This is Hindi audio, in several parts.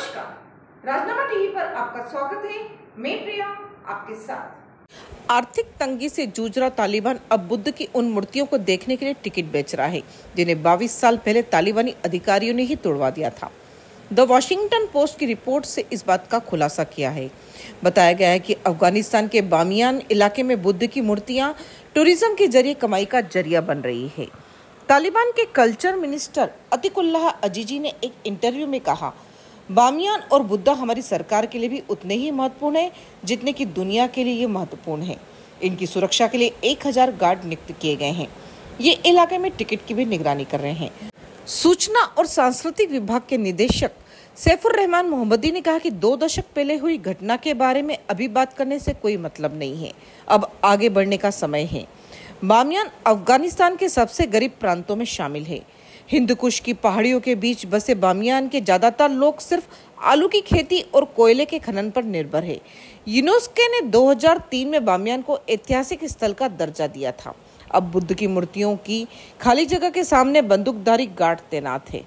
नमस्कार। राजनामा टीवी पर आपका स्वागत है। मैं प्रिया, आपके साथ। आर्थिक तंगी से जूझ रहा तालिबान अब बुद्ध की उन मूर्तियों को देखने के लिए टिकट बेच रहा है, जिन्हें 22 साल पहले तालिबानी अधिकारियों ने ही तोड़वा दिया था। द वॉशिंगटन पोस्ट की रिपोर्ट से इस बात का खुलासा किया है। बताया गया है कि अफ़गानिस्तान के बामियान इलाके में बुद्ध की मूर्तियाँ टूरिज़्म के ज़रिए कमाई का ज़रिया बन रही है। तालिबान के कल्चर मिनिस्टर अतिकुल्लाह अजीजी ने एक इंटरव्यू में कहा बामियान और बुद्धा हमारी सरकार के लिए भी उतने ही महत्वपूर्ण है, जितने की दुनिया के लिए ये महत्वपूर्ण है। इनकी सुरक्षा के लिए एक हज़ार गार्ड नियुक्त किए गए हैं। ये इलाके में टिकट की भी निगरानी कर रहे हैं। सूचना और सांस्कृतिक विभाग के निदेशक सैफुर रहमान मोहम्मदी ने कहा कि दो दशक पहले हुई घटना के बारे में अभी बात करने से कोई मतलब नहीं है। अब आगे बढ़ने का समय है। बामियान अफ़गानिस्तान के सबसे गरीब प्रांतों में शामिल है। हिंद कुश की पहाड़ियों के बीच बसे बामियान के ज़्यादातर लोग सिर्फ़ आलू की खेती और कोयले के खनन पर निर्भर है। यूनेस्को ने 2003 में बामियान को ऐतिहासिक स्थल का दर्जा दिया था। अब बुद्ध की मूर्तियों की खाली जगह के सामने बंदूकधारी गार्ड तैनात है।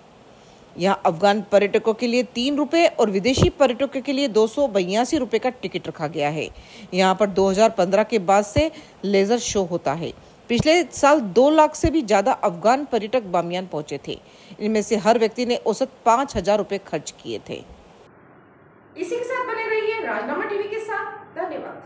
यहाँ अफगान पर्यटकों के लिए तीन रुपए और विदेशी पर्यटकों के लिए दो सौ बयासी रुपए का टिकट रखा गया है। यहाँ पर 2015 के बाद से लेजर शो होता है। पिछले साल दो लाख से भी ज़्यादा अफगान पर्यटक बामियान पहुँचे थे। इनमें से हर व्यक्ति ने औसत पाँच हज़ार रूपए खर्च किए थे। इसी के साथ बने रहिए राजनामा टीवी के साथ। धन्यवाद।